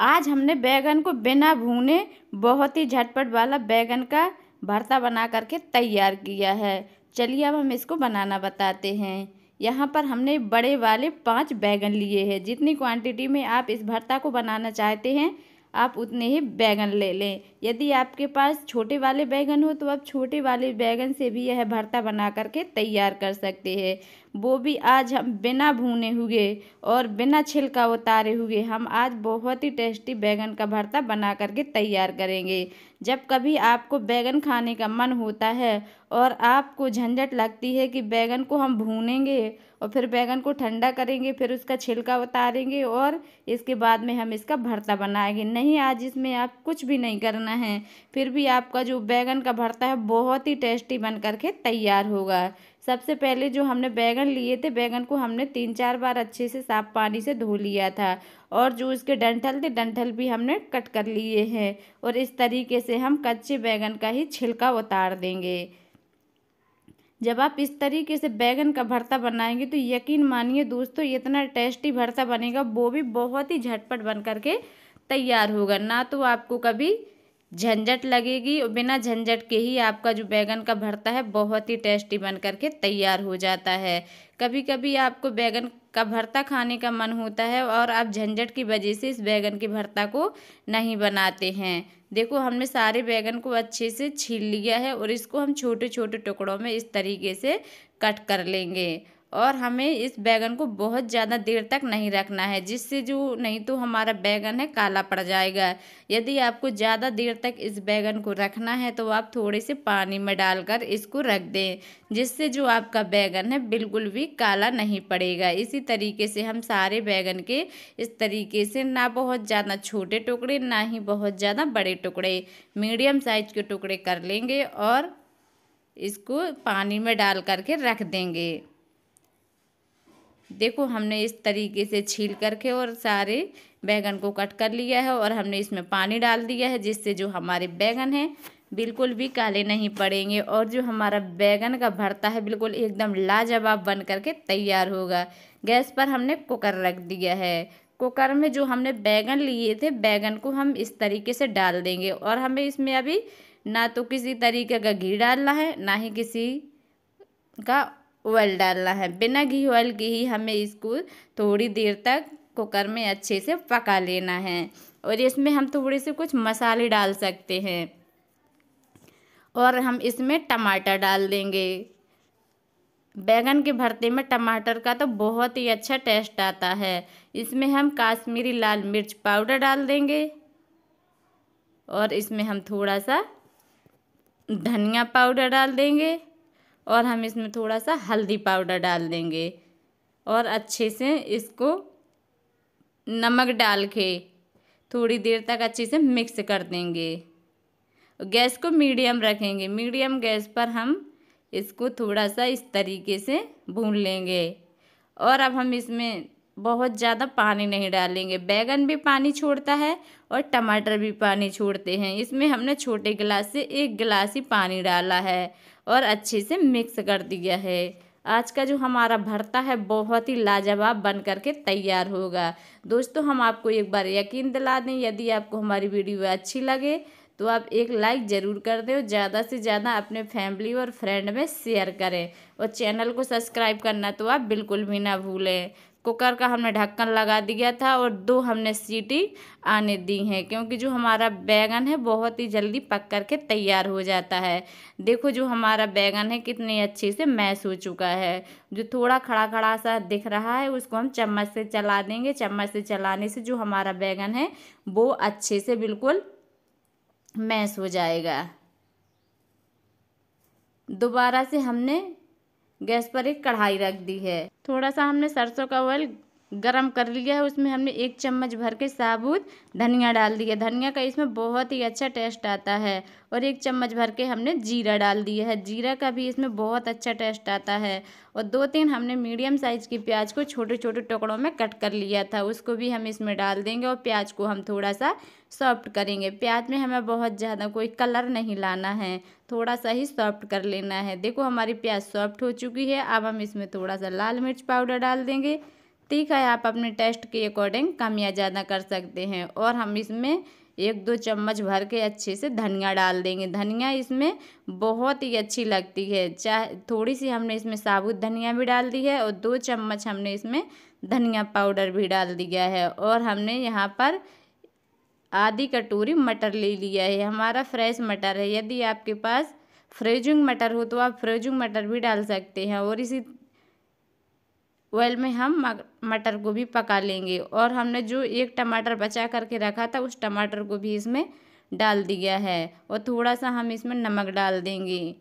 आज हमने बैगन को बिना भूने बहुत ही झटपट वाला बैगन का भरता बना करके तैयार किया है। चलिए अब हम इसको बनाना बताते हैं। यहाँ पर हमने बड़े वाले पाँच बैगन लिए हैं। जितनी क्वांटिटी में आप इस भरता को बनाना चाहते हैं, आप उतने ही बैगन ले लें। यदि आपके पास छोटे वाले बैगन हो तो आप छोटे वाले बैगन से भी यह भरता बना करके तैयार कर सकते हैं। वो भी आज हम बिना भूने हुए और बिना छिलका उतारे हुए हम आज बहुत ही टेस्टी बैगन का भरता बना करके तैयार करेंगे। जब कभी आपको बैगन खाने का मन होता है और आपको झंझट लगती है कि बैगन को हम भूनेंगे और फिर बैगन को ठंडा करेंगे, फिर उसका छिलका उतारेंगे और इसके बाद में हम इसका भरता बनाएँगे। नहीं, आज इसमें आप कुछ भी नहीं करना है। फिर भी आपका जो बैगन का भरता है, बहुत ही टेस्टी बन करके तैयार होगा। सबसे पहले जो हमने बैगन लिए थे, बैगन को हमने तीन चार बार अच्छे से साफ़ पानी से धो लिया था और जो उसके डंठल थे, डंठल भी हमने कट कर लिए हैं और इस तरीके से हम कच्चे बैगन का ही छिलका उतार देंगे। जब आप इस तरीके से बैगन का भरता बनाएँगे तो यकीन मानिए दोस्तों इतना टेस्टी भरता बनेगा, वो भी बहुत ही झटपट बन करके तैयार होगा। ना तो आपको कभी झंझट लगेगी और बिना झंझट के ही आपका जो बैगन का भरता है, बहुत ही टेस्टी बन करके तैयार हो जाता है। कभी कभी आपको बैगन का भरता खाने का मन होता है और आप झंझट की वजह से इस बैगन के भरता को नहीं बनाते हैं। देखो, हमने सारे बैगन को अच्छे से छील लिया है और इसको हम छोटे छोटे टुकड़ों में इस तरीके से कट कर लेंगे। और हमें इस बैगन को बहुत ज़्यादा देर तक नहीं रखना है, जिससे जो नहीं तो हमारा बैगन है काला पड़ जाएगा। यदि आपको ज़्यादा देर तक इस बैगन को रखना है तो आप थोड़े से पानी में डालकर इसको रख दें, जिससे जो आपका बैगन है बिल्कुल भी काला नहीं पड़ेगा। इसी तरीके से हम सारे बैगन के इस तरीके से ना बहुत ज़्यादा छोटे टुकड़े, ना ही बहुत ज़्यादा बड़े टुकड़े, मीडियम साइज़ के टुकड़े कर लेंगे और इसको पानी में डाल करके रख देंगे। देखो, हमने इस तरीके से छील करके और सारे बैगन को कट कर लिया है और हमने इसमें पानी डाल दिया है, जिससे जो हमारे बैगन हैं बिल्कुल भी काले नहीं पड़ेंगे और जो हमारा बैगन का भरता है बिल्कुल एकदम लाजवाब बन करके तैयार होगा। गैस पर हमने कुकर रख दिया है। कुकर में जो हमने बैगन लिए थे, बैगन को हम इस तरीके से डाल देंगे और हमें इसमें अभी ना तो किसी तरीके का घी डालना है, ना ही किसी का ऑयल डालना है। बिना घी ऑयल के ही हमें इसको थोड़ी देर तक कुकर में अच्छे से पका लेना है। और इसमें हम थोड़े से कुछ मसाले डाल सकते हैं। और हम इसमें टमाटर डाल देंगे। बैगन के भरते में टमाटर का तो बहुत ही अच्छा टेस्ट आता है। इसमें हम काश्मीरी लाल मिर्च पाउडर डाल देंगे। और इसमें हम थोड़ा सा धनिया पाउडर डाल देंगे। और हम इसमें थोड़ा सा हल्दी पाउडर डाल देंगे और अच्छे से इसको नमक डाल के थोड़ी देर तक अच्छे से मिक्स कर देंगे। गैस को मीडियम रखेंगे। मीडियम गैस पर हम इसको थोड़ा सा इस तरीके से भून लेंगे। और अब हम इसमें बहुत ज़्यादा पानी नहीं डालेंगे। बैगन भी पानी छोड़ता है और टमाटर भी पानी छोड़ते हैं। इसमें हमने छोटे गिलास से एक गिलास ही पानी डाला है और अच्छे से मिक्स कर दिया है। आज का जो हमारा भरता है, बहुत ही लाजवाब बन करके तैयार होगा। दोस्तों, हम आपको एक बार यकीन दिला दें, यदि आपको हमारी वीडियो अच्छी लगे तो आप एक लाइक ज़रूर कर दें और ज़्यादा से ज़्यादा अपने फैमिली और फ्रेंड में शेयर करें। और चैनल को सब्सक्राइब करना तो आप बिल्कुल भी ना भूलें। कुकर का हमने ढक्कन लगा दिया था और दो हमने सीटी आने दी हैं, क्योंकि जो हमारा बैगन है बहुत ही जल्दी पक कर के तैयार हो जाता है। देखो जो हमारा बैगन है कितने अच्छे से मैश हो चुका है। जो थोड़ा खड़ा खड़ा सा दिख रहा है, उसको हम चम्मच से चला देंगे। चम्मच से चलाने से जो हमारा बैगन है, वो अच्छे से बिल्कुल मैश हो जाएगा। दोबारा से हमने गैस पर एक कढ़ाई रख दी है। थोड़ा सा हमने सरसों का ऑयल गरम कर लिया है, उसमें हमने एक चम्मच भर के साबुत धनिया डाल दिया। धनिया का इसमें बहुत ही अच्छा टेस्ट आता है और एक चम्मच भर के हमने जीरा डाल दिया है। जीरा का भी इसमें बहुत अच्छा टेस्ट आता है और दो तीन हमने मीडियम साइज़ की प्याज को छोटे छोटे टुकड़ों में कट कर लिया था, उसको भी हम इसमें डाल देंगे और प्याज को हम थोड़ा सा सॉफ्ट करेंगे। प्याज में हमें बहुत ज़्यादा कोई कलर नहीं लाना है थोड़ा सा ही सॉफ्ट कर लेना है। देखो हमारी प्याज सॉफ्ट हो चुकी है, अब हम इसमें थोड़ा सा लाल मिर्च पाउडर डाल देंगे। तीखा आप अपने टेस्ट के अकॉर्डिंग कम या ज़्यादा कर सकते हैं। और हम इसमें एक दो चम्मच भर के अच्छे से धनिया डाल देंगे। धनिया इसमें बहुत ही अच्छी लगती है। चाहे, थोड़ी सी हमने इसमें साबुत धनिया भी डाल दी है और दो चम्मच हमने इसमें धनिया पाउडर भी डाल दिया है। और हमने यहाँ पर आधी कटोरी मटर ले लिया है। हमारा फ्रेश मटर है। यदि आपके पास फ्रेजिंग मटर हो तो आप फ्रेजिंग मटर भी डाल सकते हैं। और इसी ऑयल में हम मटर को भी पका लेंगे और हमने जो एक टमाटर बचा करके रखा था, उस टमाटर को भी इसमें डाल दिया है और थोड़ा सा हम इसमें नमक डाल देंगे।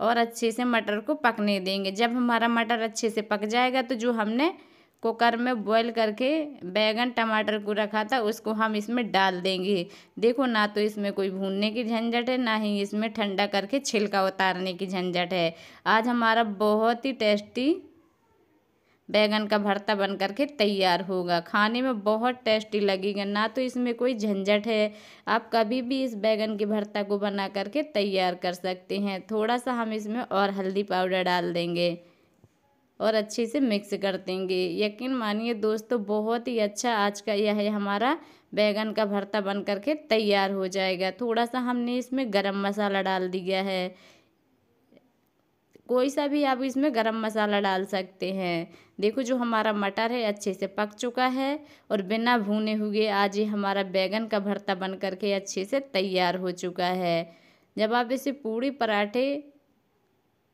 और अच्छे से मटर को पकने देंगे। जब हमारा मटर अच्छे से पक जाएगा तो जो हमने कुकर में बॉईल करके बैगन, टमाटर को रखा था, उसको हम इसमें डाल देंगे। देखो, ना तो इसमें कोई भूनने की झंझट है, ना ही इसमें ठंडा करके छिलका उतारने की झंझट है। आज हमारा बहुत ही टेस्टी बैगन का भरता बन करके तैयार होगा। खाने में बहुत टेस्टी लगेगा, ना तो इसमें कोई झंझट है। आप कभी भी इस बैगन के भरता को बना करके तैयार कर सकते हैं। थोड़ा सा हम इसमें और हल्दी पाउडर डाल देंगे। और अच्छे से मिक्स कर देंगे। यकीन मानिए दोस्तों, बहुत ही अच्छा आज का यह है हमारा बैगन का भरता बन करके तैयार हो जाएगा। थोड़ा सा हमने इसमें गरम मसाला डाल दिया है। कोई सा भी आप इसमें गरम मसाला डाल सकते हैं। देखो, जो हमारा मटर है, अच्छे से पक चुका है और बिना भुने हुए आज ये हमारा बैगन का भरता बन करके अच्छे से तैयार हो चुका है। जब आप इसे पूड़ी पराठे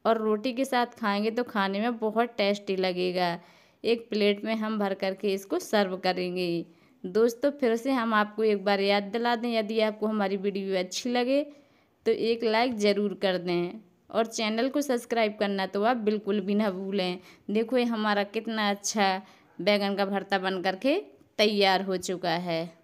और रोटी के साथ खाएँगे तो खाने में बहुत टेस्टी लगेगा। एक प्लेट में हम भर करके इसको सर्व करेंगे। दोस्तों, फिर से हम आपको एक बार याद दिला दें। यदि आपको हमारी वीडियो अच्छी लगे तो एक लाइक ज़रूर कर दें। और चैनल को सब्सक्राइब करना तो आप बिल्कुल भी ना भूलें। देखो, ये हमारा कितना अच्छा बैगन का भरता बन करके तैयार हो चुका है।